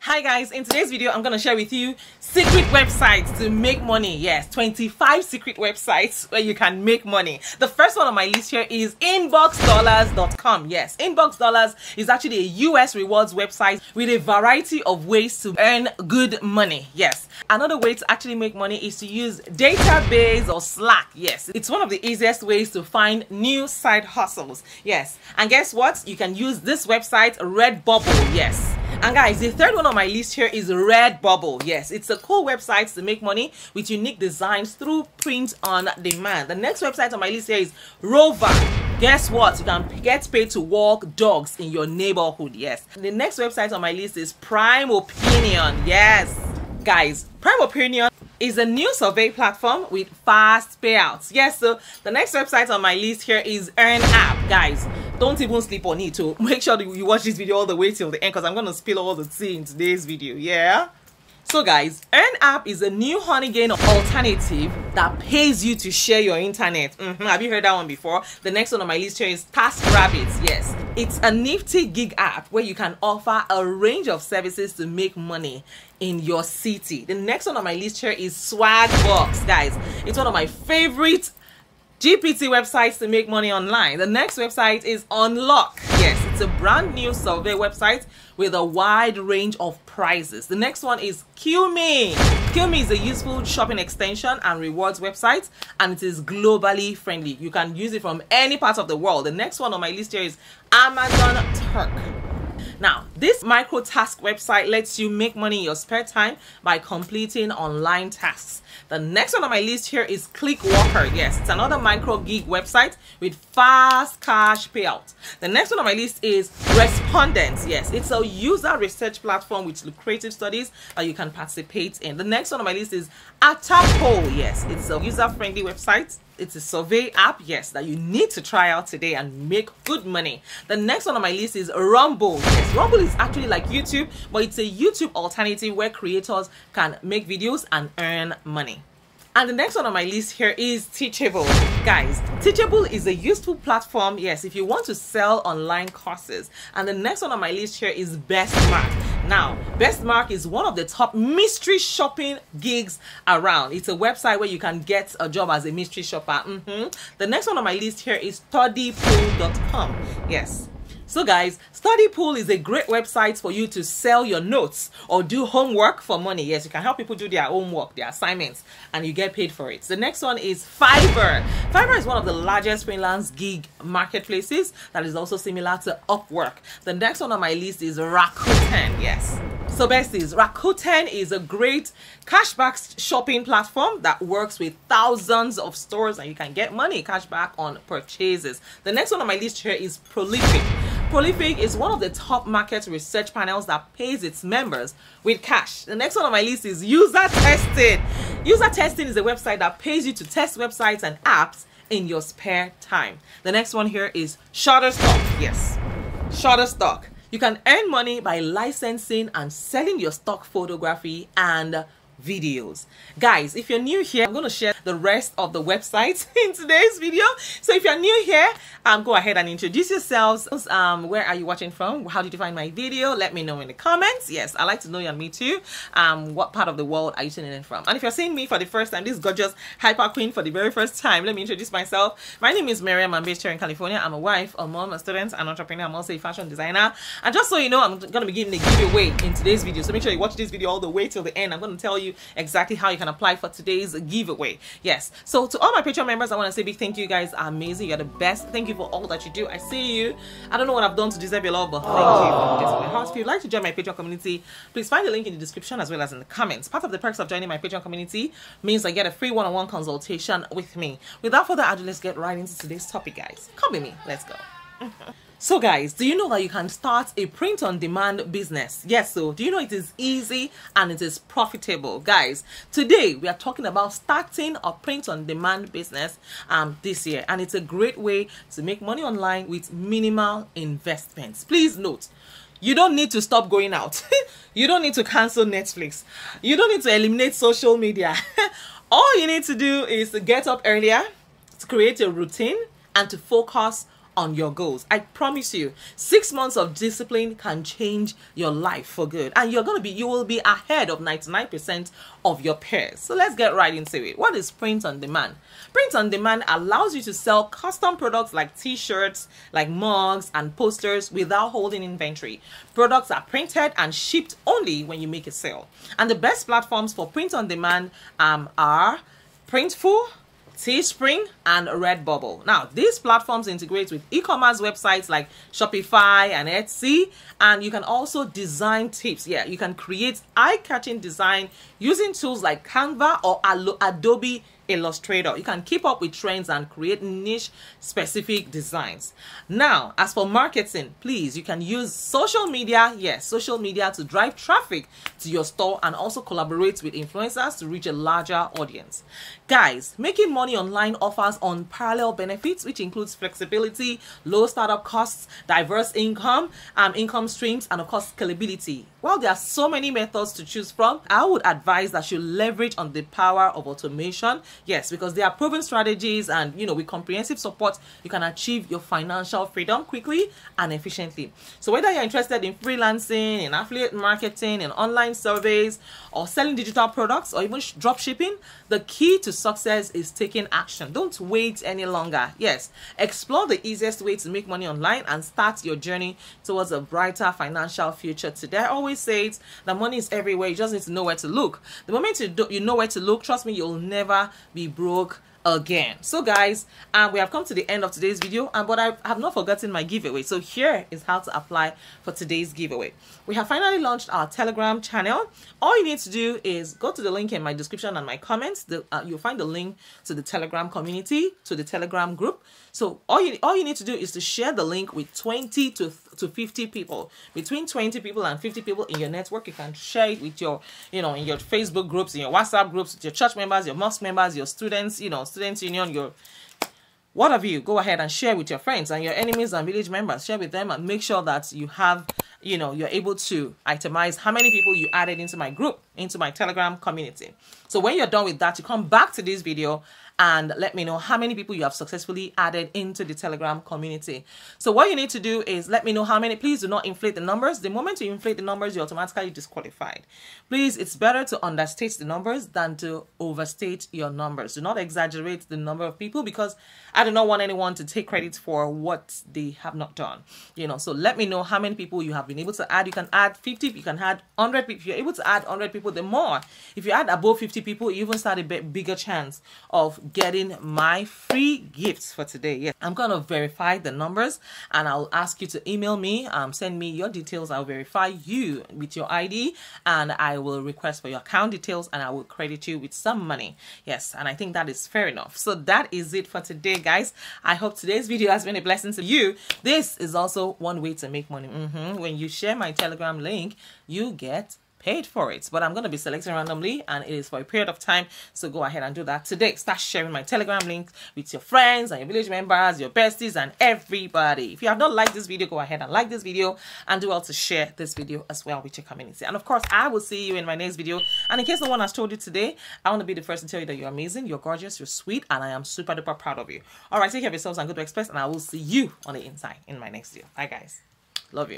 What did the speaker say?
Hi guys, in today's video I'm going to share with you secret websites to make money. Yes, 25 secret websites where you can make money. The first one on my list here is inboxdollars.com. Yes, Inbox Dollars is actually a US rewards website with a variety of ways to earn good money. Yes, another way to actually make money is to use database or Slack. Yes, it's one of the easiest ways to find new side hustles. Yes, and guess what? You can use this website Redbubble. Yes. And guys, the third one on my list here is Redbubble. Yes, it's a cool website to make money with unique designs through print on demand. The next website on my list here is Rover. Guess what? You can get paid to walk dogs in your neighborhood. Yes. The next website on my list is Prime Opinion. Yes. Guys, Prime Opinion is a new survey platform with fast payouts. Yes, so the next website on my list here is Earn App. Guys, don't even sleep on it to make sure that you watch this video all the way till the end because i'm going to spill all the tea in today's video yeah? So guys earn app is a new honeygain alternative that pays you to share your internet. Mm -hmm. have you heard that one before? The next one on my list here is taskrabbit yes. It's a nifty gig app where you can offer a range of services to make money in your city. The next one on my list here is Swagbucks guys. It's one of my favorite GPT websites to make money online. The next website is Unlock. Yes, it's a brand new survey website with a wide range of prizes. The next one is Qmee. Qmee is a useful shopping extension and rewards website and it is globally friendly. You can use it from any part of the world. The next one on my list here is Amazon Turk. Now, this micro task website lets you make money in your spare time by completing online tasks. The next one on my list here is Clickworker. Yes, it's another micro gig website with fast cash payout. The next one on my list is Respondents. Yes, it's a user research platform with lucrative studies that you can participate in. The next one on my list is AttaPoll. Yes, it's a user-friendly website it's a survey app, yes, that you need to try out today and make good money. The next one on my list is Rumble. Yes, Rumble is actually like YouTube, but it's a YouTube alternative where creators can make videos and earn money. And the next one on my list here is Teachable. Guys, Teachable is a useful platform, yes, if you want to sell online courses. And the next one on my list here is Best Bestmark. Now, Bestmark is one of the top mystery shopping gigs around. It's a website where you can get a job as a mystery shopper. Mm -hmm. The next one on my list here is studypool.com. Yes, so guys, Studypool is a great website for you to sell your notes or do homework for money. Yes, you can help people do their homework, their assignments, and you get paid for it. The next one is Fiverr. Fiverr is one of the largest freelance gig marketplaces that is also similar to Upwork. The next one on my list is Rakuten. Yes. So besties, Rakuten is a great cashback shopping platform that works with thousands of stores and you can get money cashback on purchases. The next one on my list here is Prolific. Prolific is one of the top market research panels that pays its members with cash. The next one on my list is User Testing. User Testing is a website that pays you to test websites and apps in your spare time. The next one here is Shutterstock. Yes, Shutterstock. You can earn money by licensing and selling your stock photography and videos. Guys, if you're new here, I'm going to share the rest of the websites in today's video. So if you're new here, um, go ahead and introduce yourselves. Um, where are you watching from? How did you find my video? Let me know in the comments. Yes, I like to know you and me too. Um, what part of the world are you tuning in from? And if you're seeing me for the first time, this gorgeous hyper queen for the very first time, let me introduce myself. My name is Mariam. I'm based here in California. I'm a wife, a mom, a student, an entrepreneur. I'm also a fashion designer. And just so you know, I'm going to be giving a giveaway in today's video. So make sure you watch this video all the way till the end. I'm going to tell you you exactly how you can apply for today's giveaway. Yes. So to all my Patreon members, I want to say big thank you. You guys are amazing. You're the best. Thank you for all that you do. I see you. I don't know what I've done to deserve your love, but thank Aww. you my. If you'd like to join my Patreon community, please find the link in the description as well as in the comments. Part of the perks of joining my Patreon community means I get a free one-on-one -on -one consultation with me. Without further ado, let's get right into today's topic, guys. Come with me. Let's go. So guys, do you know that you can start a print on demand business? Yes, so do you know it is easy and it is profitable? Guys, today we are talking about starting a print on demand business um, this year and it's a great way to make money online with minimal investments. Please note, you don't need to stop going out. you don't need to cancel Netflix. You don't need to eliminate social media. All you need to do is to get up earlier, to create a routine and to focus on your goals. I promise you, six months of discipline can change your life for good. And you're going to be, you will be ahead of 99% of your peers. So let's get right into it. What is print on demand? Print on demand allows you to sell custom products like t-shirts, like mugs and posters without holding inventory. Products are printed and shipped only when you make a sale. And the best platforms for print on demand um, are Printful, Teespring, and Redbubble. Now, these platforms integrate with e-commerce websites like Shopify and Etsy, and you can also design tips. Yeah, you can create eye-catching design using tools like Canva or Adobe Illustrator. You can keep up with trends and create niche specific designs. Now, as for marketing, please, you can use social media, yes, social media to drive traffic to your store and also collaborate with influencers to reach a larger audience. Guys, making money online offers unparalleled benefits, which includes flexibility, low startup costs, diverse income, um, income streams, and of course, scalability. While there are so many methods to choose from, I would advise that you leverage on the power of automation Yes, because they are proven strategies and, you know, with comprehensive support, you can achieve your financial freedom quickly and efficiently. So whether you're interested in freelancing, in affiliate marketing, in online surveys, or selling digital products, or even drop shipping, the key to success is taking action. Don't wait any longer. Yes, explore the easiest way to make money online and start your journey towards a brighter financial future today. I always say it, the money is everywhere. You just need to know where to look. The moment you, do, you know where to look, trust me, you'll never be broke again. So guys um we have come to the end of today's video and but i have not forgotten my giveaway. So here is how to apply for today's giveaway. We have finally launched our telegram channel. All you need to do is go to the link in my description and my comments. The, uh, you'll find the link to the telegram community to the telegram group. So all you all you need to do is to share the link with 20 to to 50 people. Between 20 people and 50 people in your network you can share it with your you know in your facebook groups in your whatsapp groups your church members your mosque members your students you know students union your what have you? Go ahead and share with your friends and your enemies and village members. Share with them and make sure that you have you know you're able to itemize how many people you added into my group into my telegram community. So when you're done with that you come back to this video and let me know how many people you have successfully added into the Telegram community. So what you need to do is let me know how many. Please do not inflate the numbers. The moment you inflate the numbers, you're automatically disqualified. Please, it's better to understate the numbers than to overstate your numbers. Do not exaggerate the number of people because I do not want anyone to take credit for what they have not done. You know, so let me know how many people you have been able to add. You can add 50, you can add 100 people. If you're able to add 100 people, the more. If you add above 50 people, you even start a bigger chance of getting my free gifts for today. Yes, I'm going to verify the numbers and I'll ask you to email me, um, send me your details. I'll verify you with your ID and I will request for your account details and I will credit you with some money. Yes, and I think that is fair enough. So that is it for today, guys. I hope today's video has been a blessing to you. This is also one way to make money. Mm -hmm. When you share my Telegram link, you get paid for it but i'm going to be selecting randomly and it is for a period of time so go ahead and do that today. Start sharing my telegram link with your friends and your village members your besties and everybody. If you have not liked this video go ahead and like this video and do well to share this video as well with your community. And of course i will see you in my next video. And in case no one has told you today i want to be the first to tell you that you're amazing you're gorgeous you're sweet and i am super duper proud of you. All right take care of yourselves and good to express and i will see you on the inside in my next video. Bye guys. Love you